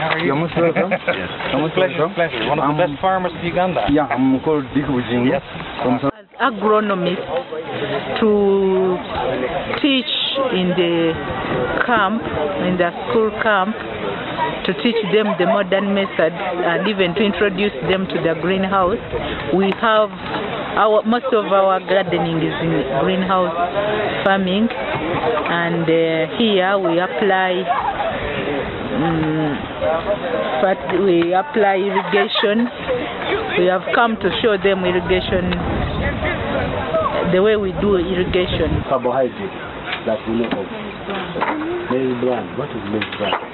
How are you? You're welcome. Yes. You're pleasure, welcome. pleasure. One of the best farmers of Uganda. Yeah, I'm called Dick Yes. From South agronomist to teach in the camp, in the school camp, to teach them the modern method and even to introduce them to the greenhouse. We have our most of our gardening is in greenhouse farming, and uh, here we apply. Um, but we apply irrigation. We have come to show them irrigation, the way we do irrigation. carbohydrate that we know of. Maize bran. What is maize bran?